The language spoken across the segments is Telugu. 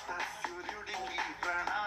പാശ്വരുടി പ്രണാമ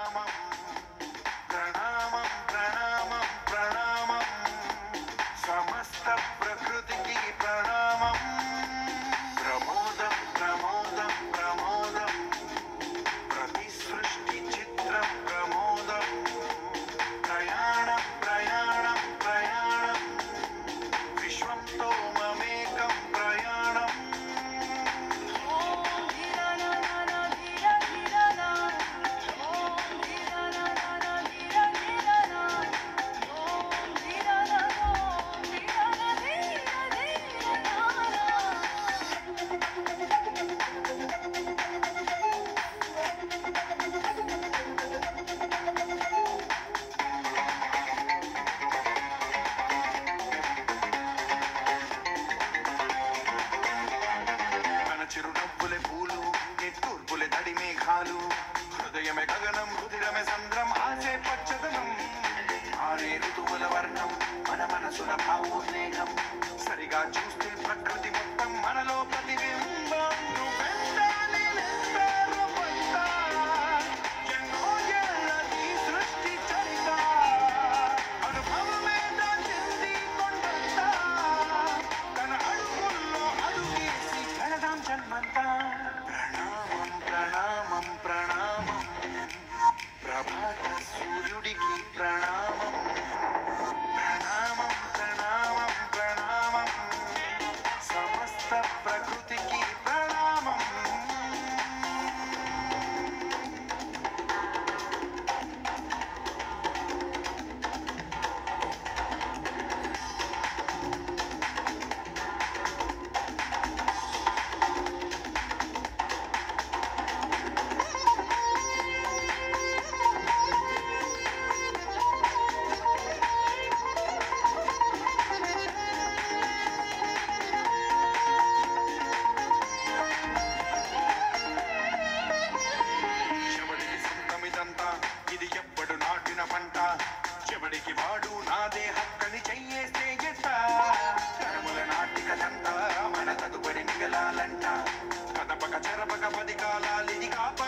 మేఘాలు హృదయమే గగనం రుదిరమే సంద్రం ఆసే పచ్చదనం. ఆరే ఋతువుల వర్ణం మన మనసుల భావోద్వేగం. సరిగా చూస్తే ఎవడికి వాడు నాదే హక్కని చెయ్యేస్తే ఎట్ట తరముల నాటిక దంత మన తదుపరి మిగలాలంట. కదపక చెరపక పది కాలాలిది కాప.